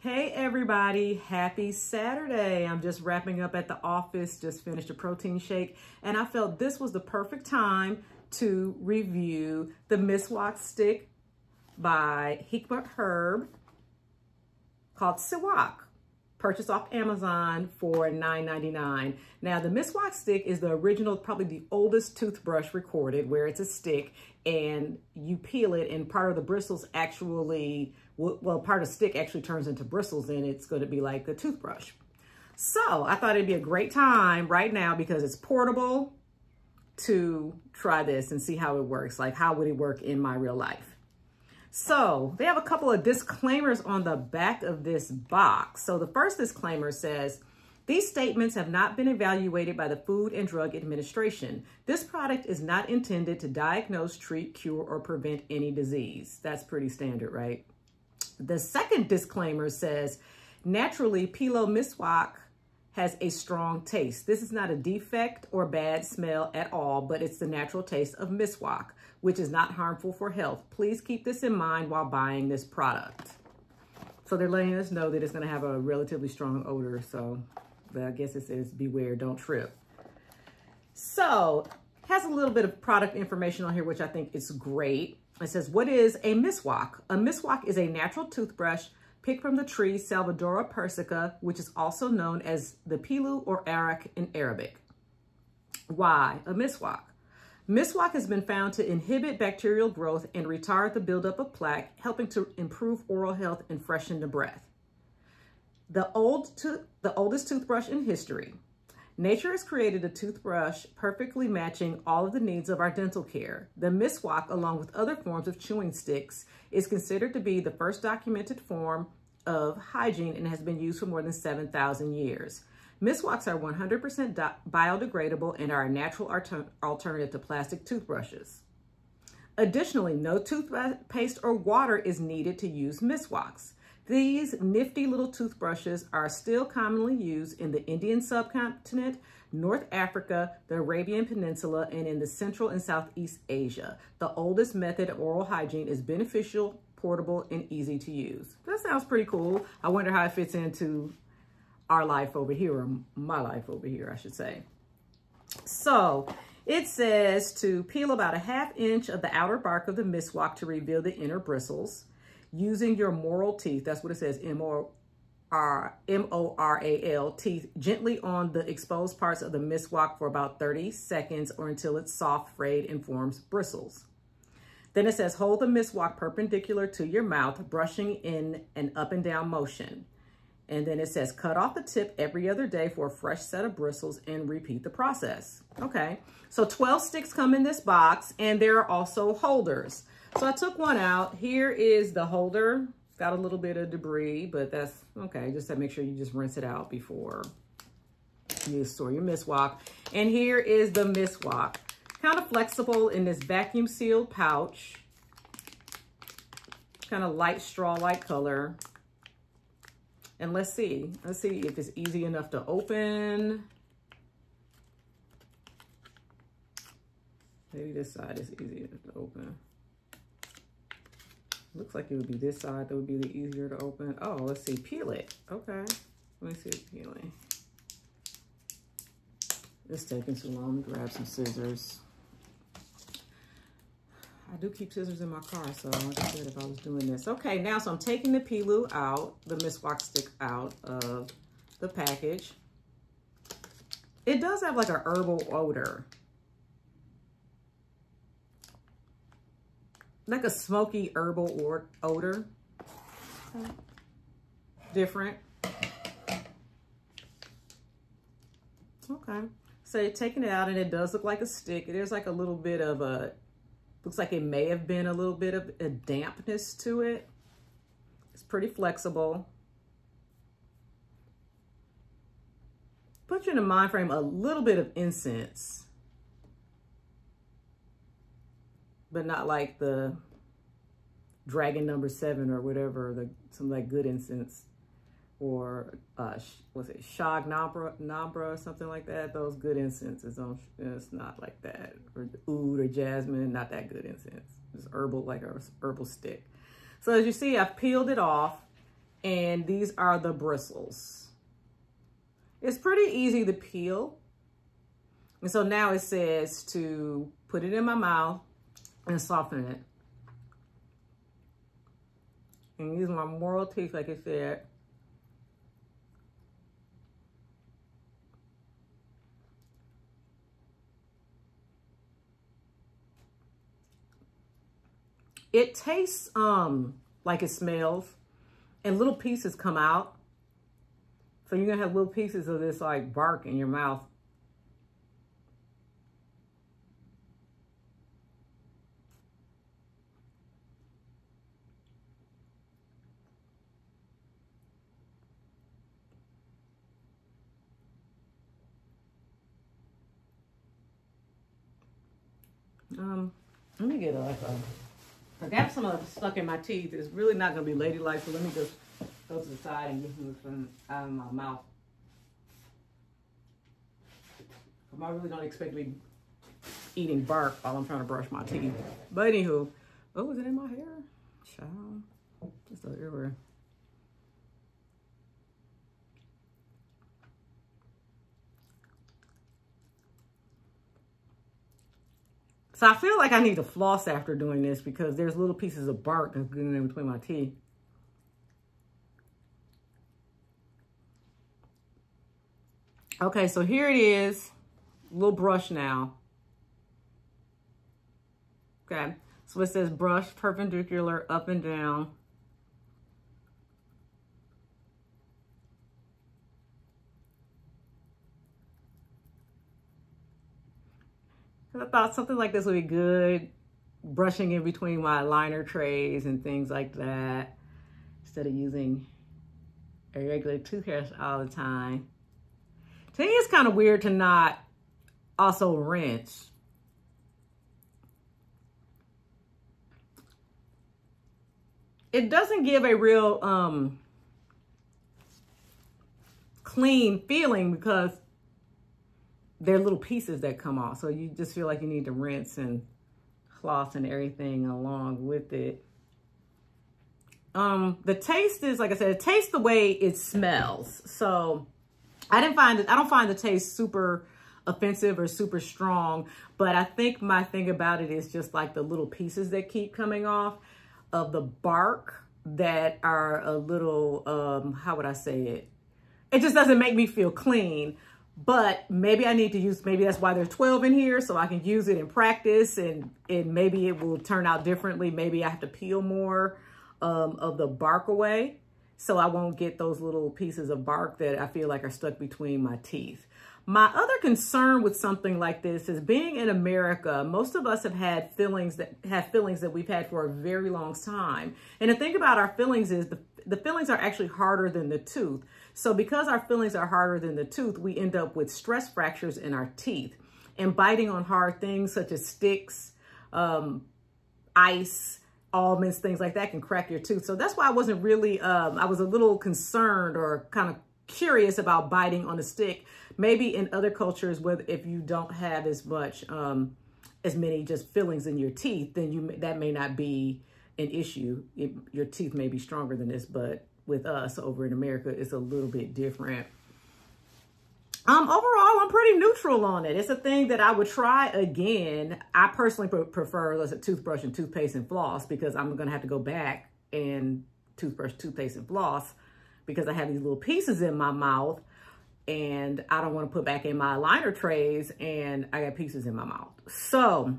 Hey everybody, happy Saturday. I'm just wrapping up at the office, just finished a protein shake, and I felt this was the perfect time to review the Miswak stick by Hikmat Herb called Siwak purchased off Amazon for $9.99. Now the Miswak stick is the original, probably the oldest toothbrush recorded where it's a stick and you peel it and part of the bristles actually, well, part of stick actually turns into bristles and it's gonna be like a toothbrush. So I thought it'd be a great time right now because it's portable to try this and see how it works. Like how would it work in my real life? So they have a couple of disclaimers on the back of this box. So the first disclaimer says, these statements have not been evaluated by the Food and Drug Administration. This product is not intended to diagnose, treat, cure, or prevent any disease. That's pretty standard, right? The second disclaimer says, naturally, Pilu Miswak has a strong taste. This is not a defect or bad smell at all, but it's the natural taste of miswak, which is not harmful for health. Please keep this in mind while buying this product. So they're letting us know that it's gonna have a relatively strong odor. So I guess it says beware, don't trip. So has a little bit of product information on here, which I think is great. It says, what is a miswak? A miswak is a natural toothbrush picked from the tree Salvadora persica, which is also known as the pilu or arak in Arabic. Why? A miswak. Miswak has been found to inhibit bacterial growth and retard the buildup of plaque, helping to improve oral health and freshen the breath. The, old to the oldest toothbrush in history. Nature has created a toothbrush perfectly matching all of the needs of our dental care. The miswak, along with other forms of chewing sticks, is considered to be the first documented form of hygiene and has been used for more than 7,000 years. Miswaks are 100% biodegradable and are a natural alternative to plastic toothbrushes. Additionally, no toothpaste or water is needed to use miswaks. These nifty little toothbrushes are still commonly used in the Indian subcontinent, North Africa, the Arabian Peninsula, and in the Central and Southeast Asia. The oldest method of oral hygiene is beneficial, portable, and easy to use. That sounds pretty cool. I wonder how it fits into our life over here, or my life over here, I should say. So it says to peel about a half inch of the outer bark of the miswak to reveal the inner bristles using your moral teeth, that's what it says, M-O-R, M-O-R-A-L, teeth, gently on the exposed parts of the miswak for about 30 seconds or until it's soft, frayed, and forms bristles. Then it says, hold the miswak perpendicular to your mouth, brushing in an up and down motion. And then it says, cut off the tip every other day for a fresh set of bristles and repeat the process. Okay, so 12 sticks come in this box and there are also holders. So I took one out. Here is the holder. It's got a little bit of debris, but that's okay. Just to make sure you just rinse it out before you store your miswak. And here is the miswak. Kind of flexible in this vacuum sealed pouch. Kind of light straw-like color. And let's see. Let's see if it's easy enough to open. Maybe this side is easy enough to open. Looks like it would be this side that would be the easier to open. Oh, let's see, peel it. Okay, let me see it peeling. It's taking too long. Me grab some scissors. I do keep scissors in my car, so I if I was doing this. Okay, now, so I'm taking the Pilu out, the miswak stick out of the package. It does have like a herbal odor. Like a smoky herbal or odor. Different. Okay. So you're taking it out and it does look like a stick. There's like a little bit of a, looks like it may have been a little bit of a dampness to it. It's pretty flexible. Put you in a mind frame a little bit of incense. But not like the dragon number seven or whatever, the some like good incense or uh, was it Shag Nabra, Nabra or something like that? Those good incenses, it's not like that. Or oud or jasmine, not that good incense. It's herbal, like a herbal stick. So as you see, I've peeled it off And these are the bristles. It's pretty easy to peel. And so now it says to put it in my mouth and soften it. And use my moral taste, like I said. It tastes um like it smells and little pieces come out. So you're gonna have little pieces of this like bark in your mouth. Um, let me get a, a, I got some of stuck in my teeth. It's really not gonna be ladylike, so let me just go to the side and get some out of my mouth. I really don't expect to be eating bark while I'm trying to brush my teeth. But anywho, oh, is it in my hair? Child, just everywhere. So I feel like I need to floss after doing this because there's little pieces of bark that's getting in between my teeth. Okay, so here it is. Little brush now. Okay, so it says brush perpendicular up and down. I thought something like this would be good, brushing in between my liner trays and things like that, instead of using a regular toothbrush all the time. To me, it's kind of weird to not also rinse. It doesn't give a real um, clean feeling because they're little pieces that come off. So you just feel like you need to rinse and cloth and everything along with it. Um, the taste is, like I said, it tastes the way it smells. So I didn't find it, I don't find the taste super offensive or super strong, but I think my thing about it is just like the little pieces that keep coming off of the bark that are a little, um, how would I say it? It just doesn't make me feel clean but maybe I need to use, maybe that's why there's 12 in here so I can use it in practice and, and maybe it will turn out differently. Maybe I have to peel more um, of the bark away so I won't get those little pieces of bark that I feel like are stuck between my teeth. My other concern with something like this is being in America, most of us have had fillings that have fillings that we've had for a very long time. And the thing about our fillings is the, the fillings are actually harder than the tooth. So because our fillings are harder than the tooth, we end up with stress fractures in our teeth and biting on hard things such as sticks, um, ice, almonds, things like that can crack your tooth. So that's why I wasn't really, um, I was a little concerned or kind of curious about biting on a stick. Maybe in other cultures, where if you don't have as much, um, as many just fillings in your teeth, then you that may not be an issue. It, your teeth may be stronger than this, but with us over in America, it's a little bit different. Um, overall, I'm pretty neutral on it. It's a thing that I would try again. I personally prefer, let's say, toothbrush and toothpaste and floss because I'm going to have to go back and toothbrush, toothpaste, and floss because I have these little pieces in my mouth and I don't want to put back in my liner trays and I got pieces in my mouth. So,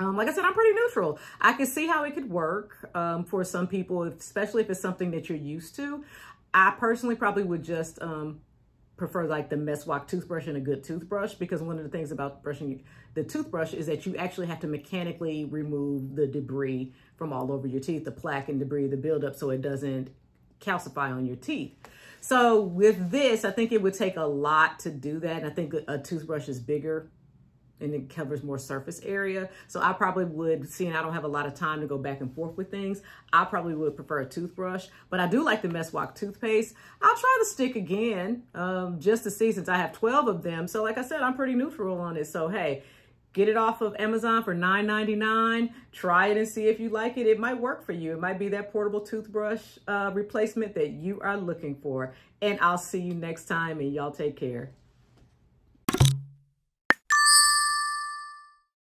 um, like I said, I'm pretty neutral. I can see how it could work um, for some people, especially if it's something that you're used to. I personally probably would just um, prefer like the mess Meswak toothbrush and a good toothbrush because one of the things about brushing the toothbrush is that you actually have to mechanically remove the debris from all over your teeth, the plaque and debris, the buildup, so it doesn't calcify on your teeth. So with this, I think it would take a lot to do that. And I think a, toothbrush is bigger and it covers more surface area. So I probably would, seeing I don't have a lot of time to go back and forth with things, I probably would prefer a toothbrush. But I do like the Meswak toothpaste. I'll try the stick again um, just to see since I have 12 of them. So like I said, I'm pretty neutral on it. So hey, Get it off of Amazon for $9.99. Try it and see if you like it. It might work for you. It might be that portable toothbrush uh, replacement that you are looking for. And I'll see you next time and y'all take care.